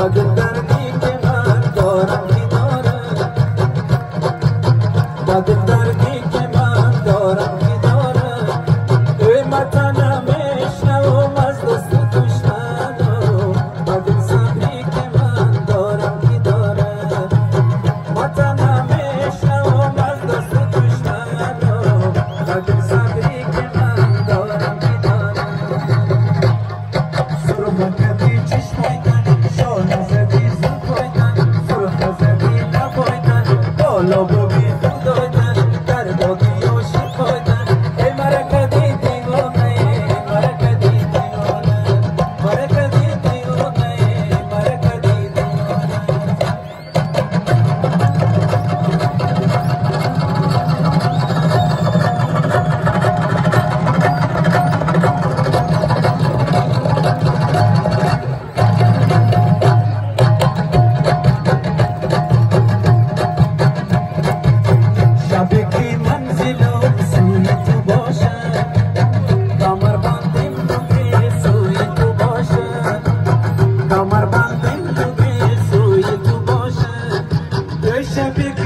Thank you. Lolo be